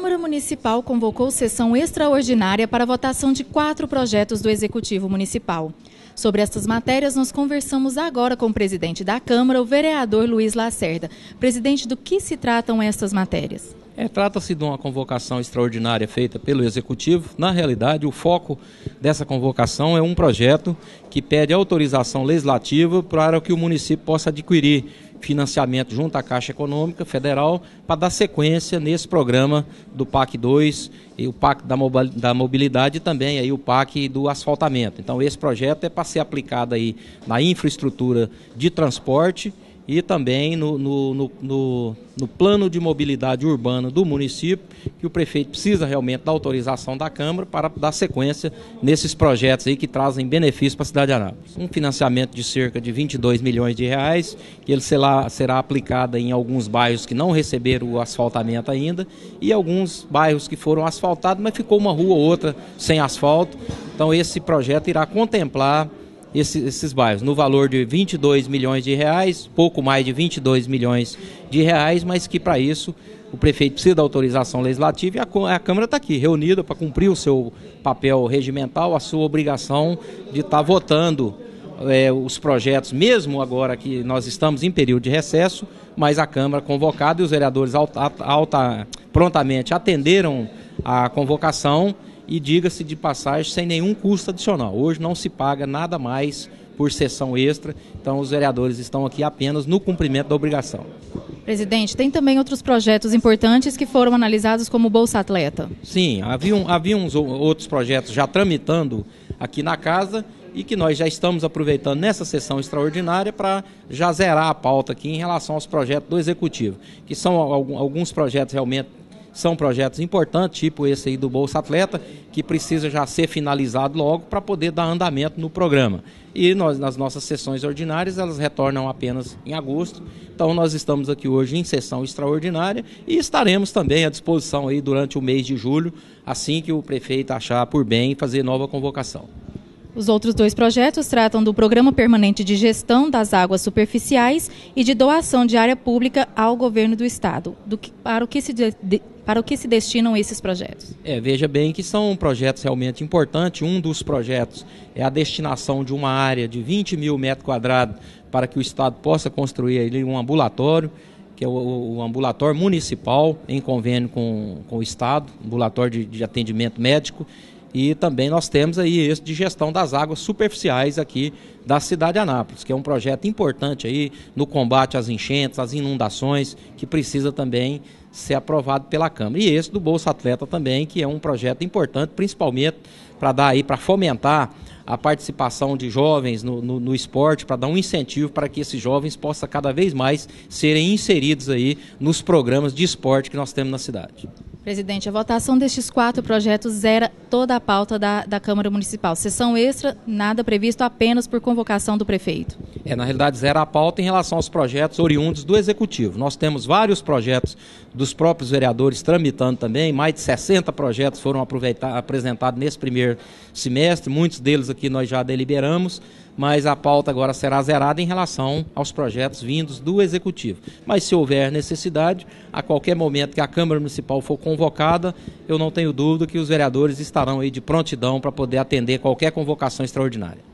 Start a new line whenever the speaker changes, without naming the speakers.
Câmara Municipal convocou sessão extraordinária para votação de quatro projetos do Executivo Municipal. Sobre estas matérias, nós conversamos agora com o presidente da Câmara, o vereador Luiz Lacerda. Presidente, do que se tratam estas matérias?
É, Trata-se de uma convocação extraordinária feita pelo Executivo. Na realidade, o foco dessa convocação é um projeto que pede autorização legislativa para que o município possa adquirir financiamento junto à Caixa Econômica Federal para dar sequência nesse programa do PAC 2 e o PAC da mobilidade e também aí o PAC do asfaltamento. Então esse projeto é para ser aplicado aí na infraestrutura de transporte e também no, no, no, no, no plano de mobilidade urbana do município, que o prefeito precisa realmente da autorização da Câmara para dar sequência nesses projetos aí que trazem benefício para a cidade de Anápolis. Um financiamento de cerca de 22 milhões de reais, que ele será, será aplicado em alguns bairros que não receberam o asfaltamento ainda e alguns bairros que foram asfaltados, mas ficou uma rua ou outra sem asfalto. Então esse projeto irá contemplar esses, esses bairros, no valor de 22 milhões de reais, pouco mais de 22 milhões de reais, mas que para isso o prefeito precisa da autorização legislativa e a, a Câmara está aqui, reunida para cumprir o seu papel regimental, a sua obrigação de estar tá votando é, os projetos, mesmo agora que nós estamos em período de recesso, mas a Câmara convocada e os vereadores alta, alta, prontamente atenderam a convocação e diga-se de passagem sem nenhum custo adicional. Hoje não se paga nada mais por sessão extra, então os vereadores estão aqui apenas no cumprimento da obrigação.
Presidente, tem também outros projetos importantes que foram analisados como Bolsa Atleta.
Sim, havia, havia uns outros projetos já tramitando aqui na casa e que nós já estamos aproveitando nessa sessão extraordinária para já zerar a pauta aqui em relação aos projetos do Executivo, que são alguns projetos realmente são projetos importantes, tipo esse aí do Bolsa Atleta, que precisa já ser finalizado logo para poder dar andamento no programa. E nós, nas nossas sessões ordinárias, elas retornam apenas em agosto. Então nós estamos aqui hoje em sessão extraordinária e estaremos também à disposição aí durante o mês de julho, assim que o prefeito achar por bem fazer nova convocação.
Os outros dois projetos tratam do Programa Permanente de Gestão das Águas Superficiais e de doação de área pública ao governo do Estado. Do que, para, o que se de, para o que se destinam esses projetos?
É, veja bem que são projetos realmente importantes. Um dos projetos é a destinação de uma área de 20 mil metros quadrados para que o Estado possa construir ali um ambulatório que é o, o, ambulatório municipal em convênio com, com o Estado, ambulatório de, de atendimento médico, e também nós temos aí esse de gestão das águas superficiais aqui da cidade de Anápolis, que é um projeto importante aí no combate às enchentes, às inundações, que precisa também ser aprovado pela Câmara. E esse do Bolsa Atleta também, que é um projeto importante, principalmente para dar aí, para fomentar a participação de jovens no, no, no esporte, para dar um incentivo para que esses jovens possam cada vez mais serem inseridos aí nos programas de esporte que nós temos na cidade.
Presidente, a votação destes quatro projetos zera toda a pauta da, da Câmara Municipal. Sessão extra, nada previsto apenas por convocação do prefeito.
É, na realidade, zera a pauta em relação aos projetos oriundos do Executivo. Nós temos vários projetos dos próprios vereadores tramitando também, mais de 60 projetos foram apresentados nesse primeiro semestre, muitos deles aqui nós já deliberamos mas a pauta agora será zerada em relação aos projetos vindos do Executivo. Mas se houver necessidade, a qualquer momento que a Câmara Municipal for convocada, eu não tenho dúvida que os vereadores estarão aí de prontidão para poder atender qualquer convocação extraordinária.